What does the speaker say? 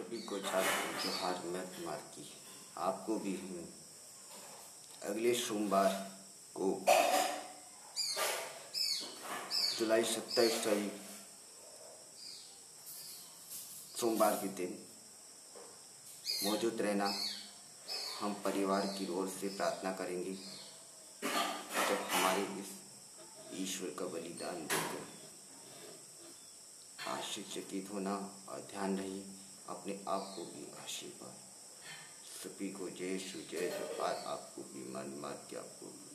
सभी को छात्र जोहार मैं कुमार की आपको भी हूँ। अगले सोमवार को जुलाई सत्ताईस तारीख, सोमवार के दिन मौजूद रहना, हम परिवार की ओर से प्रार्थना करेंगे, जब हमारे इस ईश्वर का बलिदान देकर आश्चर्यचकित होना और ध्यान रही अपने आप को भी आशीर्वाद। सभी को जय सु जय जयकार आपको भी मन मत आपको भी